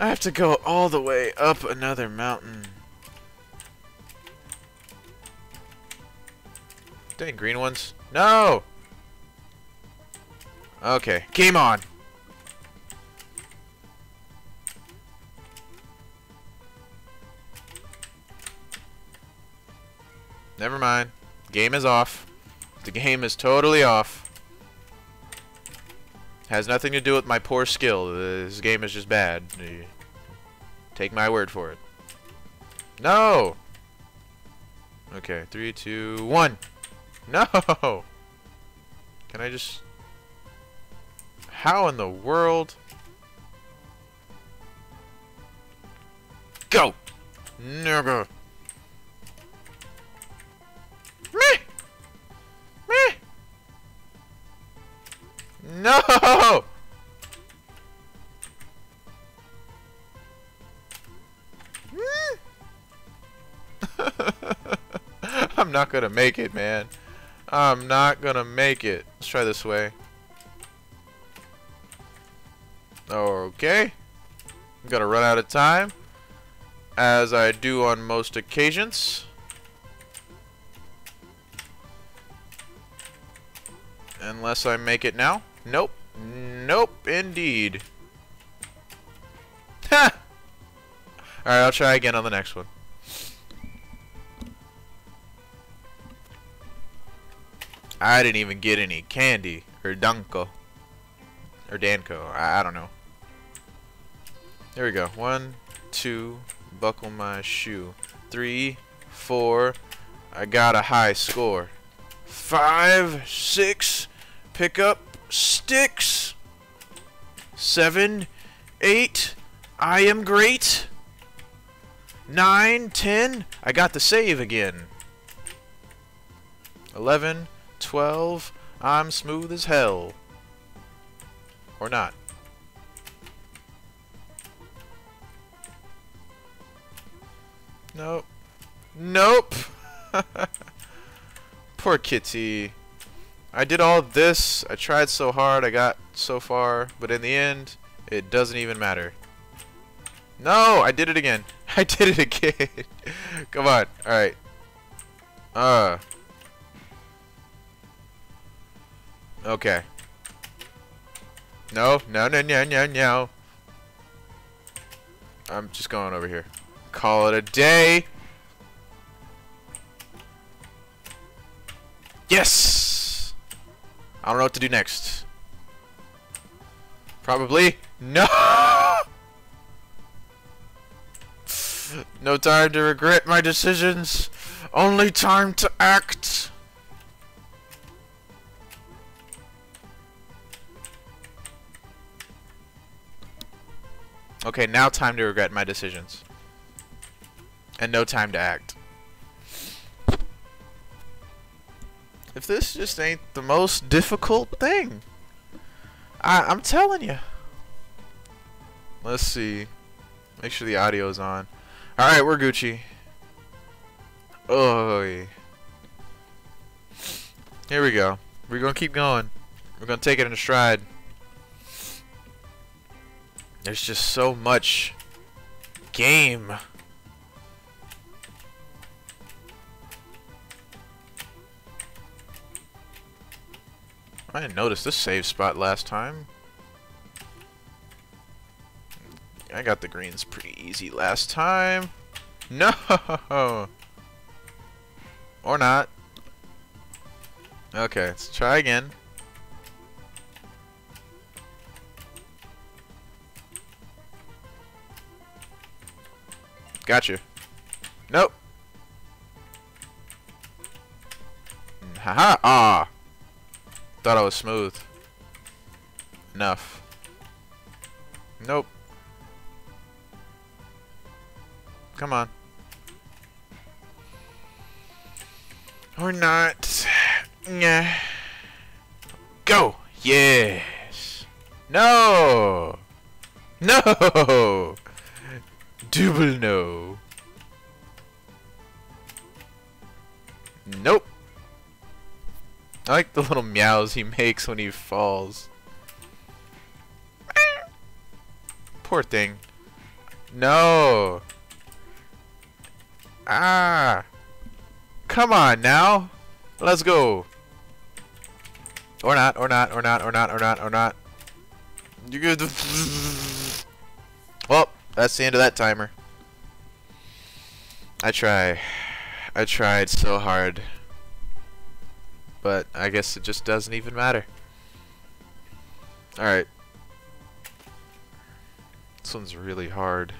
I have to go all the way up another mountain. Dang, green ones. No! Okay, game on! Never mind. Game is off. The game is totally off. Has nothing to do with my poor skill. This game is just bad. Take my word for it. No! Okay, three, two, one. No! Can I just... How in the world? Go! Never. Meh! Meh! No! [LAUGHS] I'm not gonna make it, man. I'm not gonna make it. Let's try this way. Okay. I'm gonna run out of time. As I do on most occasions. Unless I make it now. Nope. Nope, indeed. [LAUGHS] Ha! Alright, I'll try again on the next one. I didn't even get any candy or dunko. Or Danco. I, I don't know. There we go. One, two, buckle my shoe. Three, four. I got a high score. Five, six, pick up sticks. Seven, eight, I am great. Nine, ten, I got the save again. Eleven, twelve, I'm smooth as hell. Or not. Nope. Nope. [LAUGHS] Poor kitty. I did all this. I tried so hard. I got so far. But in the end, it doesn't even matter. No! I did it again. [LAUGHS] I did it again. [LAUGHS] Come on. Alright. Uh. Okay. No, no, no, no, no, no. I'm just going over here. Call it a day. Yes! I don't know what to do next. Probably. No! [LAUGHS] No time to regret my decisions. Only time to act. Okay, now time to regret my decisions. And no time to act. If this just ain't the most difficult thing. I, I'm telling you. Let's see. Make sure the audio's on. Alright, we're Gucci. Oh. Here we go. We're gonna keep going. We're gonna take it in a stride. There's just so much game. I didn't notice this save spot last time. I got the greens pretty easy last time. [LAUGHS] No! Or not. Okay, let's try again. Gotcha. Nope. Haha! Ah! Thought I was smooth. Enough. Nope. Come on. Or not. Yeah. Go! Yes! No! No! Double no. Nope. I like the little meows he makes when he falls. Poor thing. No. Ah. Come on now. Let's go. Or not, or not, or not, or not, or not, or not. You good? [LAUGHS] Well, that's the end of that timer. I try. I tried so hard. But I guess it just doesn't even matter. Alright. This one's really hard.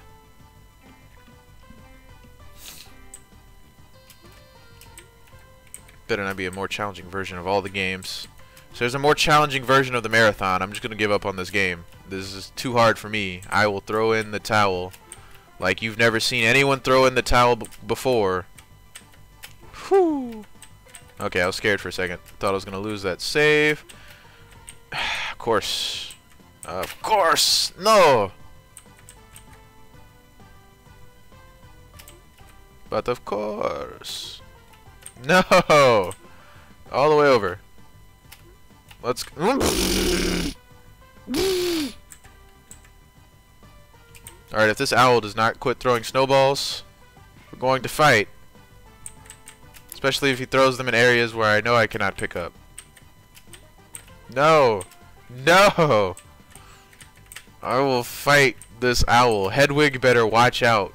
Better not be a more challenging version of all the games. So there's a more challenging version of the marathon. I'm just going to give up on this game. This is too hard for me. I will throw in the towel. Like you've never seen anyone throw in the towel before. Whew. Okay, I was scared for a second. Thought I was going to lose that save. [SIGHS] of course. Of course. No. But of course. No. All the way over. Let's. [LAUGHS] Alright, if this owl does not quit throwing snowballs, we're going to fight. Especially if he throws them in areas where I know I cannot pick up. No! No! I will fight this owl. Hedwig better watch out.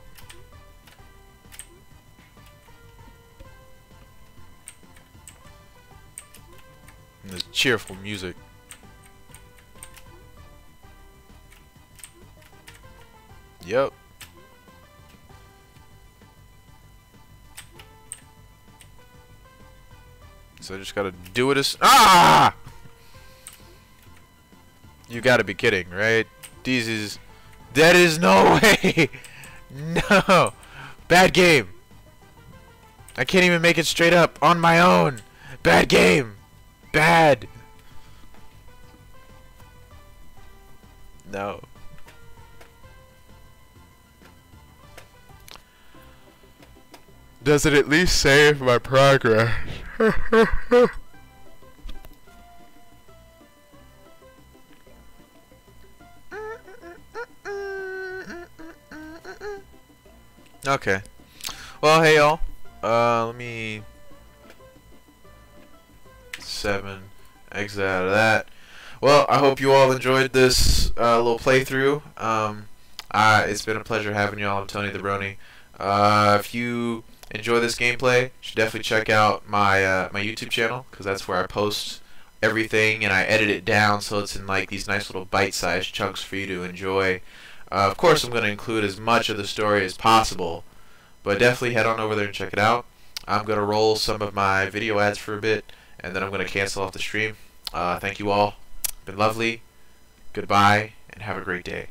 cheerful music. Yep. So I just gotta do it as- Ah! You gotta be kidding, right? These is- That is no [LAUGHS] way! no! Bad game! I can't even make it straight up on my own! Bad game! Bad. No. Does it at least save my progress? [LAUGHS] okay. Well, hey y'all. Uh, let me seven exit out of that. Well, I hope you all enjoyed this uh, little playthrough. Um, uh, it's been a pleasure having y'all. I'm Toni the Broni. Uh, if you enjoy this gameplay, you should definitely check out my uh, my YouTube channel because that's where I post everything and I edit it down so it's in like these nice little bite-sized chunks for you to enjoy. Uh, of course, I'm going to include as much of the story as possible, but definitely head on over there and check it out. I'm going to roll some of my video ads for a bit, and then I'm going to cancel off the stream. Uh, thank you all. Been lovely. Goodbye, and have a great day.